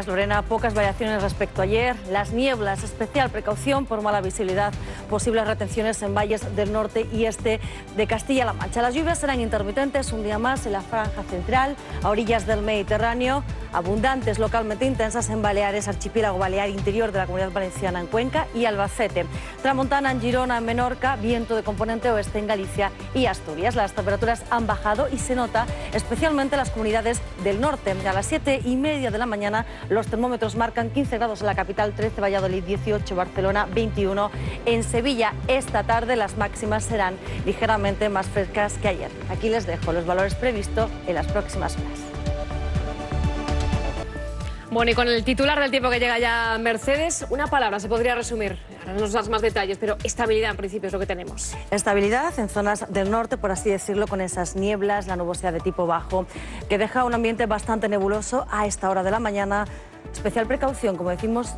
Lorena, pocas variaciones respecto a ayer. Las nieblas, especial precaución por mala visibilidad, posibles retenciones en valles del norte y este de Castilla-La Mancha. Las lluvias serán intermitentes un día más en la franja central, a orillas del Mediterráneo, abundantes, localmente intensas en Baleares, archipiélago balear interior de la comunidad valenciana en Cuenca y Albacete. Tramontana en Girona, en Menorca, viento de componente oeste en Galicia y Asturias. Las temperaturas han bajado y se nota especialmente en las comunidades del norte. A las siete y media de la mañana los termómetros marcan 15 grados en la capital, 13 Valladolid, 18 Barcelona, 21 en Sevilla. Esta tarde las máximas serán ligeramente más frescas que ayer. Aquí les dejo los valores previstos en las próximas horas. Bueno, y con el titular del tiempo que llega ya Mercedes, una palabra se podría resumir. Ahora nos das más detalles, pero estabilidad en principio es lo que tenemos. Estabilidad en zonas del norte, por así decirlo, con esas nieblas, la nubosidad de tipo bajo, que deja un ambiente bastante nebuloso a esta hora de la mañana. Especial precaución, como decimos,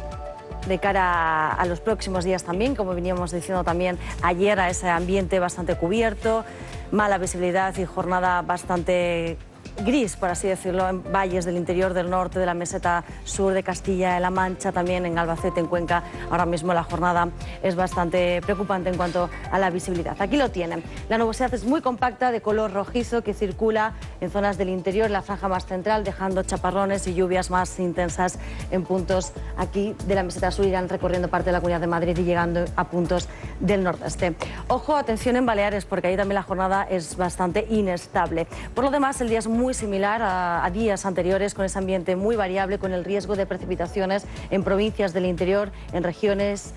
de cara a los próximos días también, como veníamos diciendo también ayer, a ese ambiente bastante cubierto, mala visibilidad y jornada bastante gris, por así decirlo, en valles del interior del norte, de la meseta sur de Castilla de la Mancha, también en Albacete, en Cuenca. Ahora mismo la jornada es bastante preocupante en cuanto a la visibilidad. Aquí lo tienen. La nubosidad es muy compacta, de color rojizo, que circula en zonas del interior, la franja más central, dejando chaparrones y lluvias más intensas en puntos aquí de la meseta sur, irán recorriendo parte de la Comunidad de Madrid y llegando a puntos del nordeste. Ojo, atención en Baleares, porque ahí también la jornada es bastante inestable. Por lo demás, el día es muy muy similar a, días anteriores, con ese ambiente muy variable, con el riesgo de precipitaciones en provincias del interior, en regiones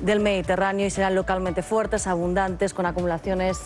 del Mediterráneo y serán localmente fuertes, abundantes, con acumulaciones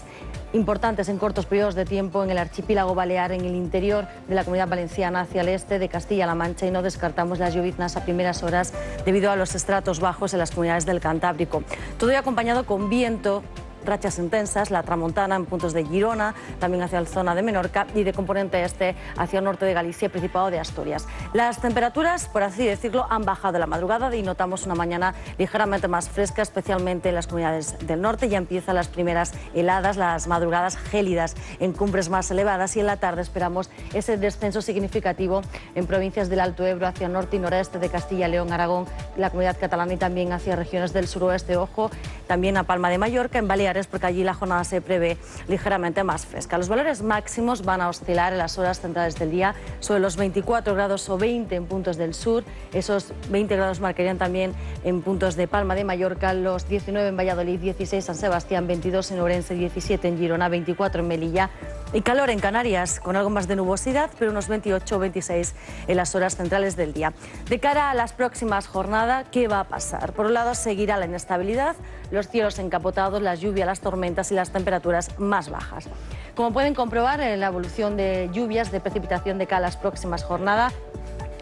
importantes en cortos periodos de tiempo en el archipiélago balear, en el interior de la comunidad valenciana hacia el este de Castilla-La Mancha y no descartamos las lloviznas a primeras horas debido a los estratos bajos en las comunidades del Cantábrico. Todo acompañado con viento rachas intensas, la tramontana en puntos de Girona, también hacia la zona de Menorca y de componente este hacia el norte de Galicia, Principado de Asturias. Las temperaturas, por así decirlo, han bajado la madrugada y notamos una mañana ligeramente más fresca, especialmente en las comunidades del norte. Ya empiezan las primeras heladas, las madrugadas gélidas en cumbres más elevadas y en la tarde esperamos ese descenso significativo en provincias del Alto Ebro hacia el norte y noreste de Castilla, León, Aragón, la comunidad catalana y también hacia regiones del suroeste. Ojo, también a Palma de Mallorca, en Baleares porque allí la jornada se prevé ligeramente más fresca. Los valores máximos van a oscilar en las horas centrales del día sobre los 24 grados o 20 en puntos del sur. Esos 20 grados marcarían también en puntos de Palma de Mallorca, los 19 en Valladolid, 16 en San Sebastián, 22 en Orense, 17 en Girona, 24 en Melilla. Y calor en Canarias, con algo más de nubosidad, pero unos 28 o 26 en las horas centrales del día. De cara a las próximas jornadas, ¿qué va a pasar? Por un lado, seguirá la inestabilidad, los cielos encapotados, las lluvias, las tormentas y las temperaturas más bajas. Como pueden comprobar, en la evolución de lluvias, de precipitación de cara a las próximas jornadas,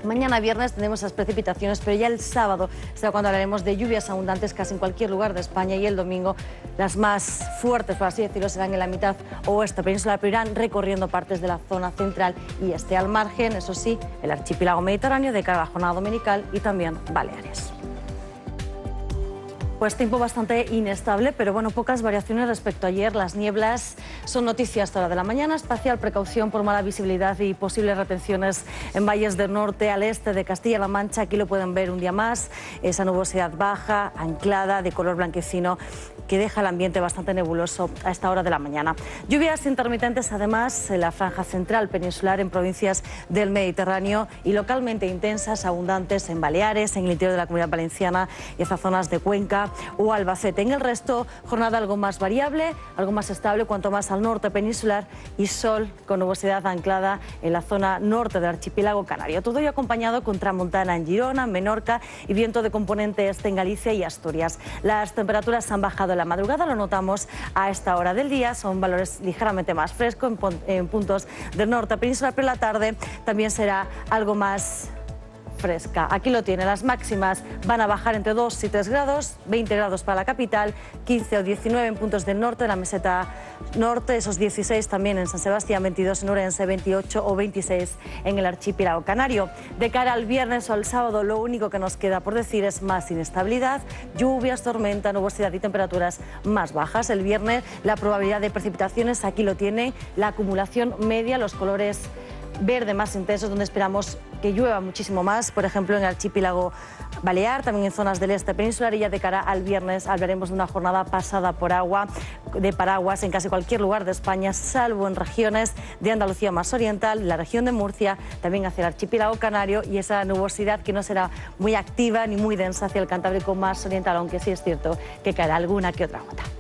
Mañana viernes tenemos esas precipitaciones, pero ya el sábado será cuando hablaremos de lluvias abundantes casi en cualquier lugar de España y el domingo las más fuertes, por así decirlo, serán en la mitad oeste península, pero irán recorriendo partes de la zona central y este al margen, eso sí, el archipiélago mediterráneo de cara a dominical y también Baleares. Pues tiempo bastante inestable, pero bueno, pocas variaciones respecto a ayer. Las nieblas son noticias hasta hora de la mañana. Espacial precaución por mala visibilidad y posibles retenciones en valles del norte al este de Castilla-La Mancha. Aquí lo pueden ver un día más. Esa nubosidad baja, anclada, de color blanquecino, que deja el ambiente bastante nebuloso a esta hora de la mañana. Lluvias intermitentes, además, en la franja central peninsular en provincias del Mediterráneo y localmente intensas, abundantes en Baleares, en el interior de la comunidad valenciana y esas zonas de Cuenca o Albacete. En el resto, jornada algo más variable, algo más estable, cuanto más al norte peninsular y sol con nubosidad anclada en la zona norte del archipiélago canario. Todo ello acompañado con tramontana en Girona, Menorca y viento de componente este en Galicia y Asturias. Las temperaturas han bajado en la madrugada, lo notamos a esta hora del día, son valores ligeramente más frescos en, puntos del norte peninsular, pero la tarde también será algo más fresca. Aquí lo tiene, las máximas van a bajar entre 2 y 3 grados, 20 grados para la capital, 15 o 19 en puntos del norte, de la meseta norte, esos 16 también en San Sebastián, 22 en Orense, 28 o 26 en el archipiélago canario. De cara al viernes o al sábado, lo único que nos queda por decir es más inestabilidad, lluvias, tormenta, nubosidad y temperaturas más bajas. El viernes la probabilidad de precipitaciones, aquí lo tiene, la acumulación media, los colores verde más intensos, donde esperamos que llueva muchísimo más, por ejemplo en el archipiélago Balear, también en zonas del este peninsular y ya de cara al viernes hablaremos de una jornada pasada por agua, de paraguas en casi cualquier lugar de España, salvo en regiones de Andalucía más oriental, la región de Murcia, también hacia el archipiélago canario y esa nubosidad que no será muy activa ni muy densa hacia el Cantábrico más oriental, aunque sí es cierto que caerá alguna que otra gota.